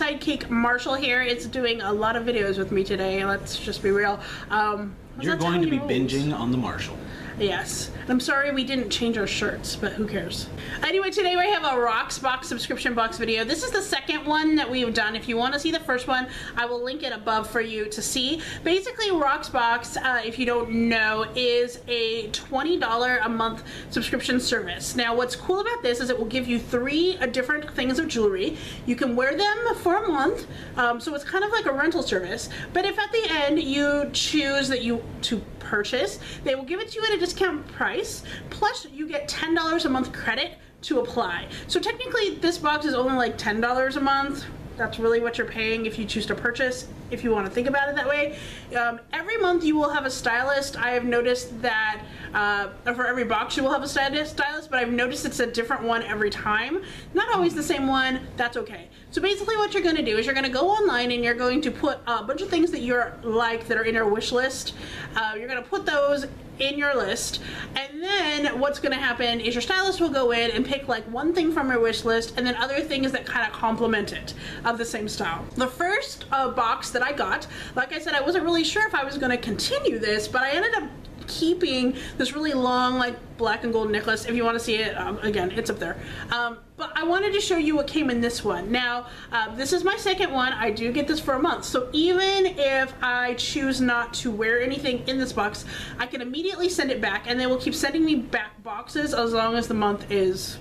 sidekick Marshall here. It's doing a lot of videos with me today. Let's just be real. Um, You're going to be binging on the Marshall. Yes. I'm sorry we didn't change our shirts, but who cares? Anyway, today we have a Rocksbox subscription box video. This is the second one that we've done. If you want to see the first one, I will link it above for you to see. Basically, Rocksbox, uh, if you don't know, is a $20 a month subscription service. Now, what's cool about this is it will give you three uh, different things of jewelry. You can wear them for a month, um, so it's kind of like a rental service. But if at the end you choose that you to purchase, they will give it to you at a discount price. Plus, you get $10 a month credit to apply. So technically, this box is only like $10 a month. That's really what you're paying if you choose to purchase, if you want to think about it that way. Um, every month you will have a stylist. I have noticed that uh, for every box you will have a stylist, but I've noticed it's a different one every time. Not always the same one, that's okay. So basically what you're gonna do is you're gonna go online and you're going to put a bunch of things that you're like that are in your wish list. Uh, you're gonna put those in your list and then what's going to happen is your stylist will go in and pick like one thing from your wish list and then other things that kind of complement it of the same style. The first uh, box that I got, like I said, I wasn't really sure if I was going to continue this, but I ended up keeping this really long like black and gold necklace. If you want to see it, um, again, it's up there. Um, but I wanted to show you what came in this one. Now, uh, this is my second one. I do get this for a month. So even if I choose not to wear anything in this box, I can immediately send it back and they will keep sending me back boxes as long as the month is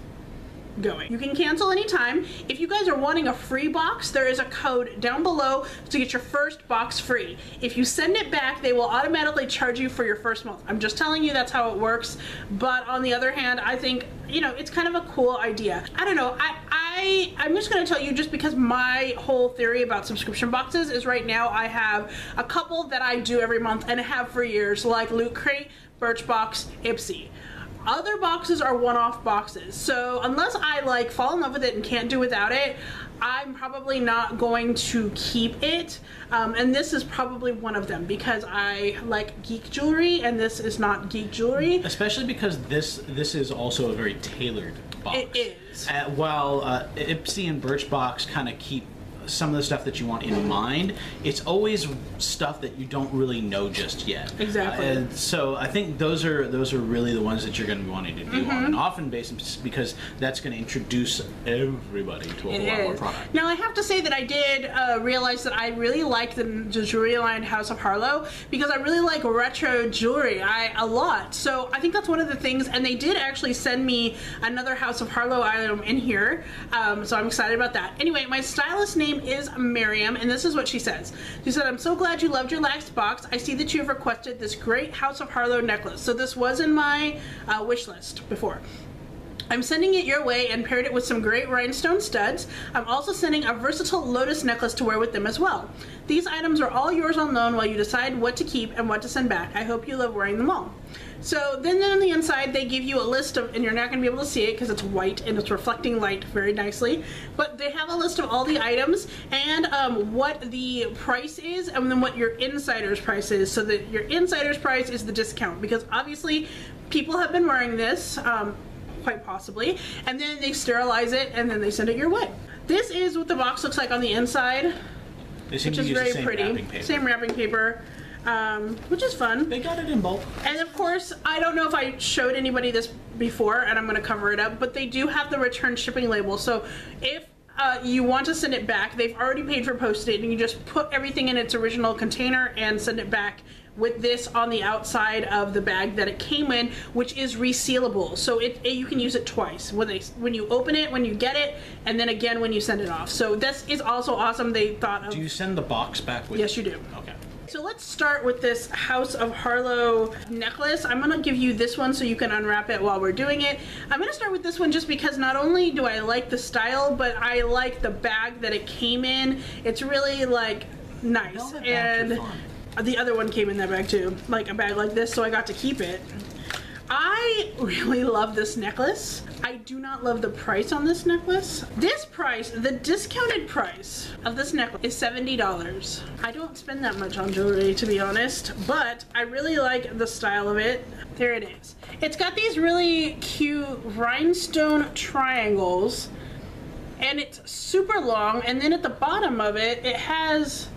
going. You can cancel anytime. If you guys are wanting a free box, there is a code down below to get your first box free. If you send it back, they will automatically charge you for your first month. I'm just telling you that's how it works. But on the other hand, I think, you know, it's kind of a cool idea. I don't know. I, I, I'm just going to tell you just because my whole theory about subscription boxes is right now I have a couple that I do every month and have for years like Loot Crate, Birchbox, Ipsy. Other boxes are one-off boxes. So unless I like fall in love with it and can't do without it, I'm probably not going to keep it. Um, and this is probably one of them because I like geek jewelry and this is not geek jewelry. Especially because this this is also a very tailored box. It is. Uh, while uh, Ipsy and Birchbox kind of keep some of the stuff that you want in mind, it's always stuff that you don't really know just yet. Exactly. Uh, and so I think those are those are really the ones that you're going to be wanting to do mm-hmm. on an often basis because that's going to introduce everybody to a it lot is. more product. Now I have to say that I did uh, realize that I really like the, the jewelry line House of Harlow because I really like retro jewelry I a lot. So I think that's one of the things, and they did actually send me another House of Harlow item in here. Um, so I'm excited about that. Anyway, my stylist name is Miriam, and this is what she says. She said, I'm so glad you loved your last box. I see that you've requested this great House of Harlow necklace. So this was in my uh, wish list before. I'm sending it your way and paired it with some great rhinestone studs. I'm also sending a versatile lotus necklace to wear with them as well. These items are all yours on loan while you decide what to keep and what to send back. I hope you love wearing them all. So then on the inside they give you a list of, and you're not going to be able to see it because it's white and it's reflecting light very nicely, but they have a list of all the items and um, what the price is and then what your insider's price is so that your insider's price is the discount because obviously people have been wearing this um, quite possibly and then they sterilize it and then they send it your way. This is what the box looks like on the inside which is very pretty. Wrapping same wrapping paper um, which is fun. They got it in bulk. And of course, I don't know if I showed anybody this before, and I'm going to cover it up, but they do have the return shipping label. So if uh, you want to send it back, they've already paid for postage, and you just put everything in its original container and send it back with this on the outside of the bag that it came in, which is resealable. So it, it, you can use it twice when they when you open it, when you get it, and then again when you send it off. So this is also awesome. They thought of. Do you send the box back with? Yes, you do. Okay. So let's start with this House of Harlow necklace. I'm gonna give you this one so you can unwrap it while we're doing it. I'm gonna start with this one just because not only do I like the style, but I like the bag that it came in. It's really like nice. And the other one came in that bag too, like a bag like this, so I got to keep it. I really love this necklace. I do not love the price on this necklace. This price, the discounted price of this necklace is $70. I don't spend that much on jewelry to be honest, but I really like the style of it. There it is. It's got these really cute rhinestone triangles and it's super long and then at the bottom of it, it has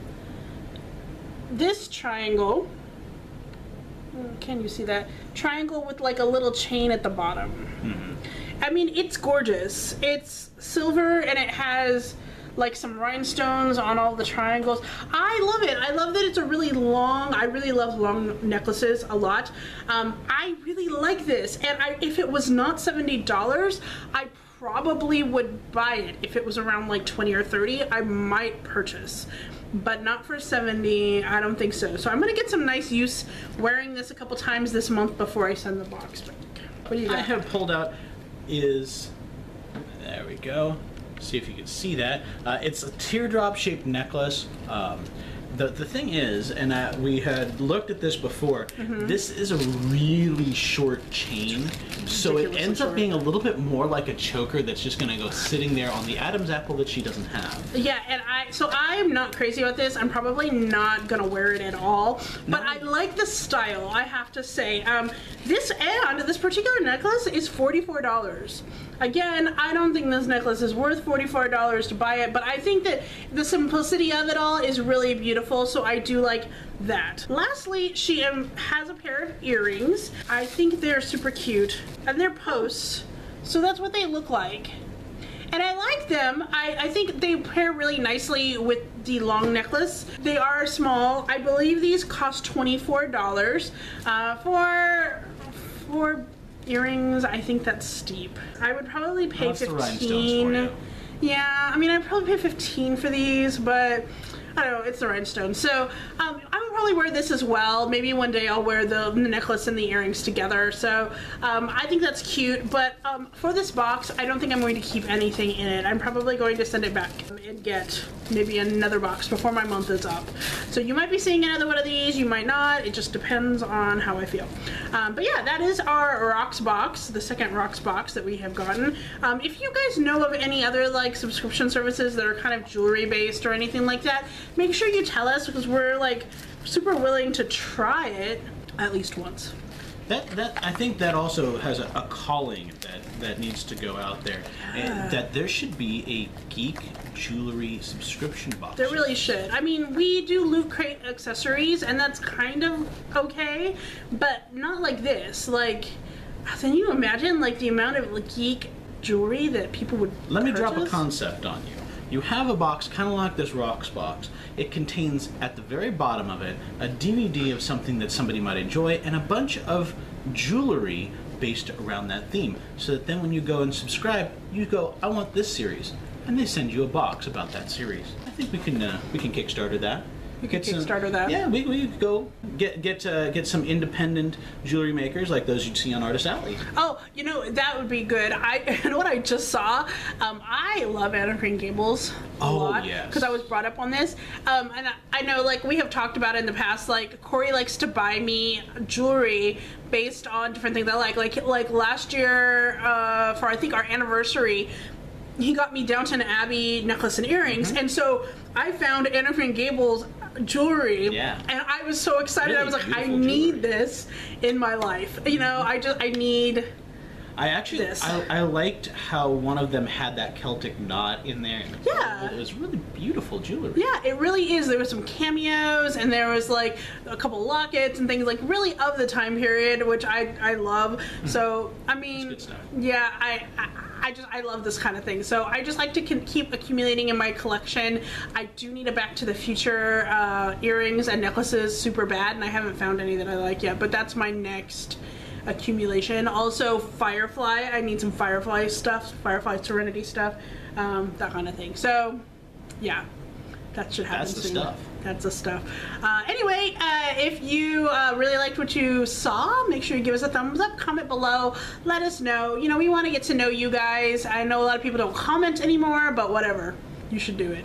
this triangle can you see that? Triangle with like a little chain at the bottom. Mm-hmm. i mean it's gorgeous. It's silver and it has like some rhinestones on all the triangles. I love it. I love that it's a really long i really love long necklaces a lot. Um, i really like this and I, if it was not $70 i probably would buy it if it was around like 20 or 30 i might purchase but not for 70 i don't think so so i'm gonna get some nice use wearing this a couple times this month before i send the box back what do you got I have pulled out is there we go. See if you can see that. Uh, it's a teardrop shaped necklace. Um, the, the thing is, and uh, we had looked at this before, Mm-hmm. this is a really short chain, so it ends up short. being a little bit more like a choker that's just going to go sitting there on the Adam's apple that she doesn't have. Yeah, and I so I'm not crazy about this. I'm probably not gonna wear it at all. But I like the style. I have to say, um, this and this particular necklace is forty four dollars. Again, I don't think this necklace is worth forty four dollars to buy it, but I think that the simplicity of it all is really beautiful. So I do like that. Lastly, she has a pair of earrings. I think they're super cute, and they're posts. So that's what they look like and I like them. I, I think they pair really nicely with the long necklace. They are small. I believe these cost $24 uh, for for earrings. I think that's steep. I would probably pay That's 15. rhinestones for you. Yeah, I mean, I'd probably pay 15 for these, but I don't know, it's the rhinestone. So um, Probably wear this as well. Maybe one day I'll wear the, the necklace and the earrings together. So um, I think that's cute, but um, for this box, I don't think I'm going to keep anything in it. I'm probably going to send it back and get maybe another box before my month is up. So you might be seeing another one of these, you might not. It just depends on how I feel. Um, but yeah, that is our Rocksbox, the second Rocksbox that we have gotten. Um, if you guys know of any other like subscription services that are kind of jewelry based or anything like that, make sure you tell us because we're like super willing to try it at least once. That that I think that also has a, a calling that that needs to go out there, and that there should be a geek jewelry subscription box. There really should. I mean, we do loot crate accessories, and that's kind of okay, but not like this. Like, can you imagine like the amount of like, geek jewelry that people would? Let me drop a concept on you. You have a box kind of like this Rocksbox. It contains at the very bottom of it a DVD of something that somebody might enjoy and a bunch of jewelry based around that theme. So that then when you go and subscribe, you go, I want this series, and they send you a box about that series. I think we can uh, we can Kickstarter that. We Get some- Kickstarter that. Yeah, we, we could go get get uh, get some independent jewelry makers like those you'd see on Artist Alley. Oh, you know that would be good. I you know what I just saw. Um, I love Anne of Green Gables a Oh, lot yes. because I was brought up on this. Um, and I, I know like we have talked about it in the past. Like Corey likes to buy me jewelry based on different things I like. Like like last year uh, for I think our anniversary. He got me Downton Abbey necklace and earrings, Mm-hmm. and so I found Anne of Green Gables jewelry, Yeah. and I was so excited. I was like, I need this in my life. You know, I just I need I actually This. I, I liked how one of them had that Celtic knot in there. and Yeah. it was really beautiful jewelry. Yeah, it really is. There was some cameos, and there was like a couple lockets and things like really of the time period, which I I love. So I mean, yeah, I, I I just I love this kind of thing. So I just like to keep accumulating in my collection. I do need a Back to the Future uh, earrings and necklaces super bad, and I haven't found any that I like yet. But that's my next accumulation. Also, Firefly. I need some Firefly stuff, Firefly Serenity stuff, um, that kind of thing. So yeah, that should happen That's the soon. stuff. That's the stuff. Uh, anyway, uh, if you uh, really liked what you saw, make sure you give us a thumbs up, comment below, let us know. You know, we want to get to know you guys. I know a lot of people don't comment anymore, but whatever. You should do it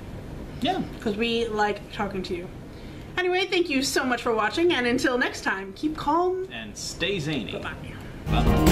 Yeah. because we like talking to you. Anyway, thank you so much for watching, and until next time, keep calm. And stay zany. Bye. Bye.